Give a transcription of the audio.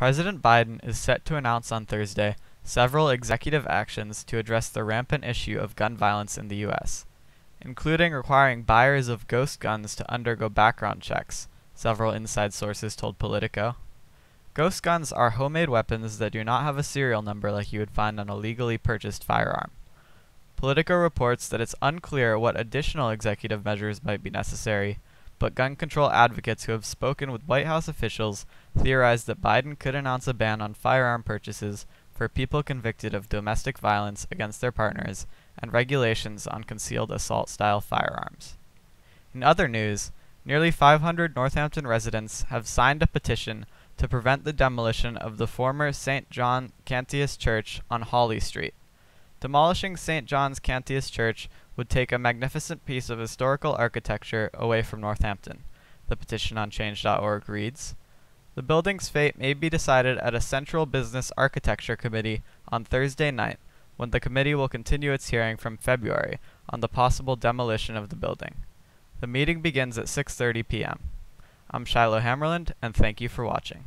President Biden is set to announce on Thursday several executive actions to address the rampant issue of gun violence in the U.S., including requiring buyers of ghost guns to undergo background checks, several inside sources told Politico. Ghost guns are homemade weapons that do not have a serial number like you would find on a legally purchased firearm. Politico reports that it's unclear what additional executive measures might be necessary, but gun control advocates who have spoken with White House officials theorize that Biden could announce a ban on firearm purchases for people convicted of domestic violence against their partners and regulations on concealed assault style firearms. In other news, nearly 500 Northampton residents have signed a petition to prevent the demolition of the former St. John Cantius Church on Hawley Street. Demolishing St. John's Cantius Church would take a magnificent piece of historical architecture away from Northampton. The petition on change.org reads The building's fate may be decided at a Central Business Architecture Committee on Thursday night, when the committee will continue its hearing from February on the possible demolition of the building. The meeting begins at 6:30 p.m. I'm Shiloh Hammerland and thank you for watching.